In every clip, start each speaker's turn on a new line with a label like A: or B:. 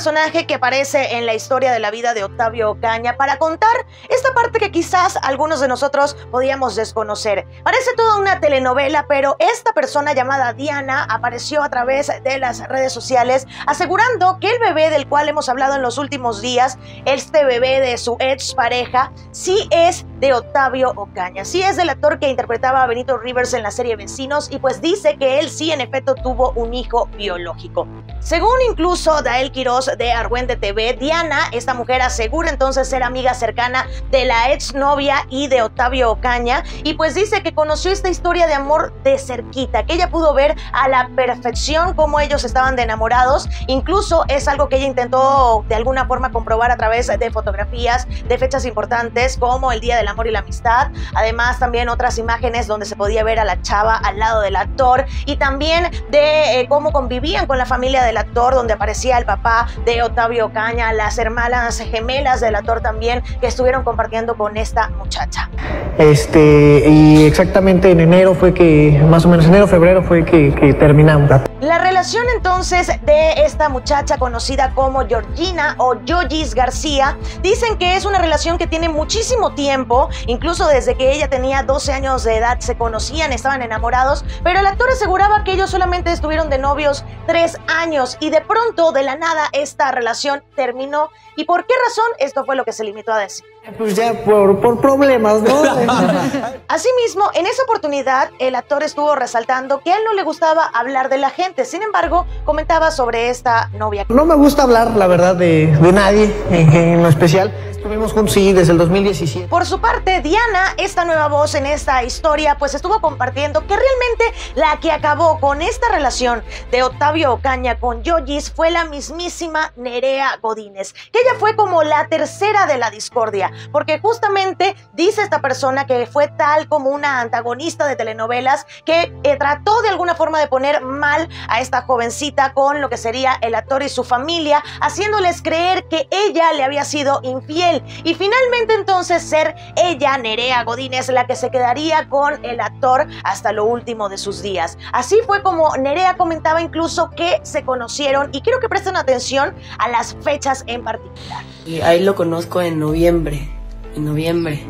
A: personaje que aparece en la historia de la vida de Octavio Ocaña para contar esta parte que quizás algunos de nosotros podíamos desconocer. Parece toda una telenovela, pero esta persona llamada Diana apareció a través de las redes sociales asegurando que el bebé del cual hemos hablado en los últimos días, este bebé de su ex pareja, sí es de Octavio Ocaña, sí es del actor que interpretaba a Benito Rivers en la serie Vecinos y pues dice que él sí en efecto tuvo un hijo biológico. Según incluso Dael Quiroz de Argüente TV, Diana, esta mujer asegura entonces ser amiga cercana de la ex novia y de Octavio Ocaña y pues dice que conoció esta historia de amor de cerquita, que ella pudo ver a la perfección cómo ellos estaban de enamorados, incluso es algo que ella intentó de alguna forma comprobar a través de fotografías de fechas importantes como el Día del Amor y la Amistad, además también otras imágenes donde se podía ver a la chava al lado del actor y también de eh, cómo convivían con la familia del actor, donde aparecía el papá de Octavio Caña, las hermanas gemelas del actor también que estuvieron compartiendo con esta muchacha.
B: Este, y exactamente en enero fue que, más o menos enero, febrero fue que, que terminamos.
A: La relación entonces de esta muchacha conocida como Georgina o Yogis García, dicen que es una relación que tiene muchísimo tiempo, incluso desde que ella tenía 12 años de edad se conocían, estaban enamorados, pero el actor aseguraba que ellos solamente estuvieron de novios tres años y de pronto, de la nada, esta relación terminó. ¿Y por qué razón? Esto fue lo que se limitó a decir.
B: Pues ya por, por problemas, ¿no?
A: Asimismo, en esa oportunidad, el actor estuvo resaltando que a él no le gustaba hablar de la gente. Sin embargo, comentaba sobre esta novia.
B: No me gusta hablar, la verdad, de, de nadie en, en lo especial. Estuvimos juntos, sí, desde el 2017.
A: Por su parte, Diana, esta nueva voz en esta historia, pues estuvo compartiendo que realmente la que acabó con esta relación de Octavio Ocaña con Yogis fue la mismísima Nerea Godínez, que ella fue como la tercera de la discordia, porque justamente dice esta persona que fue tal como una antagonista de telenovelas que eh, trató de alguna forma de poner mal a esta jovencita con lo que sería el actor y su familia, haciéndoles creer que ella le había sido infiel y finalmente entonces ser ella, Nerea Godínez, la que se quedaría con el actor hasta lo último de sus días. Así fue como Nerea comentaba incluso que se conocieron y quiero que presten atención a las fechas en particular.
C: Ahí lo conozco en noviembre, en noviembre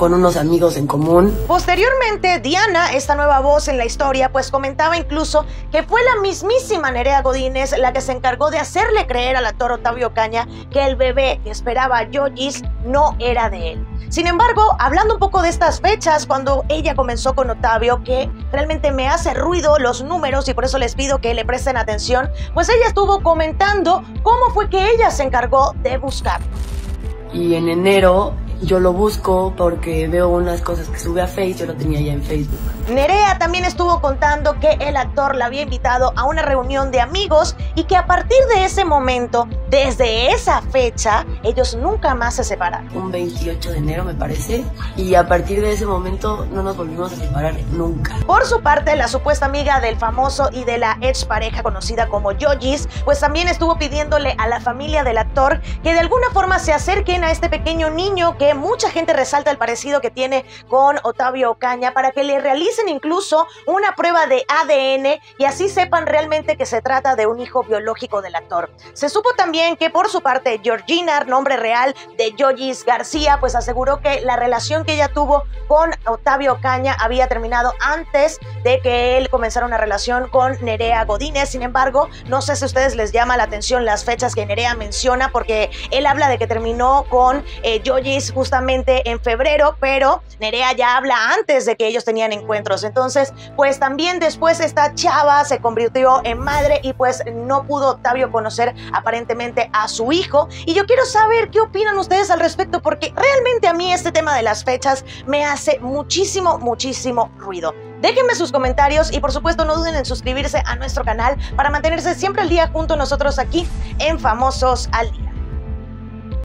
C: con unos amigos en común.
A: Posteriormente, Diana, esta nueva voz en la historia, pues comentaba incluso que fue la mismísima Nerea Godínez la que se encargó de hacerle creer al actor Octavio Caña que el bebé que esperaba Yogis no era de él. Sin embargo, hablando un poco de estas fechas, cuando ella comenzó con Octavio, que realmente me hace ruido los números y por eso les pido que le presten atención, pues ella estuvo comentando cómo fue que ella se encargó de buscarlo.
C: Y en enero yo lo busco porque veo unas cosas que sube a Facebook, yo lo tenía ya en Facebook.
A: Nerea también estuvo contando que el actor la había invitado a una reunión de amigos y que a partir de ese momento, desde esa fecha, ellos nunca más se separaron.
C: Un 28 de enero me parece, y a partir de ese momento no nos volvimos a separar nunca.
A: Por su parte, la supuesta amiga del famoso y de la ex pareja conocida como Yogis, pues también estuvo pidiéndole a la familia del actor que de alguna forma se acerquen a este pequeño niño que mucha gente resalta el parecido que tiene con Octavio Ocaña para que le realicen incluso una prueba de ADN y así sepan realmente que se trata de un hijo biológico del actor. Se supo también que por su parte Georgina, nombre real de Yogis García, pues aseguró que la relación que ella tuvo con Octavio Ocaña había terminado antes de que él comenzara una relación con Nerea Godínez. Sin embargo, no sé si a ustedes les llama la atención las fechas que Nerea menciona porque él habla de que terminó con eh, Yogis justamente en febrero, pero Nerea ya habla antes de que ellos tenían encuentros. Entonces, pues también después esta chava se convirtió en madre y pues no pudo Octavio conocer aparentemente a su hijo. Y yo quiero saber qué opinan ustedes al respecto porque realmente a mí este tema de las fechas me hace muchísimo, muchísimo ruido. Déjenme sus comentarios y por supuesto no duden en suscribirse a nuestro canal para mantenerse siempre al día junto a nosotros aquí en Famosos al Día.